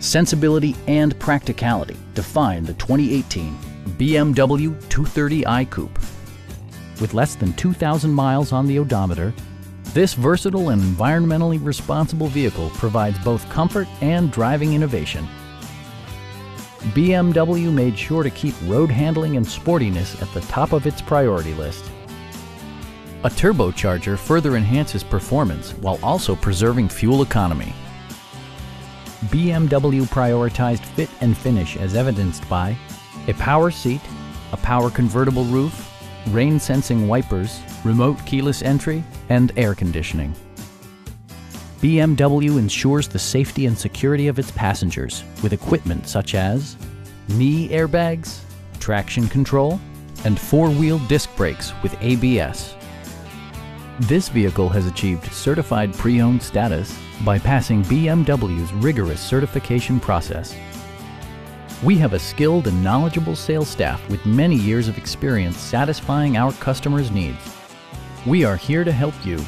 Sensibility and practicality define the 2018 BMW 230i Coupe. With less than 2,000 miles on the odometer, this versatile and environmentally responsible vehicle provides both comfort and driving innovation. BMW made sure to keep road handling and sportiness at the top of its priority list. A turbocharger further enhances performance while also preserving fuel economy. BMW prioritized fit and finish as evidenced by a power seat, a power convertible roof, rain sensing wipers, remote keyless entry, and air conditioning. BMW ensures the safety and security of its passengers with equipment such as knee airbags, traction control, and four-wheel disc brakes with ABS. This vehicle has achieved certified pre-owned status by passing BMW's rigorous certification process. We have a skilled and knowledgeable sales staff with many years of experience satisfying our customers' needs. We are here to help you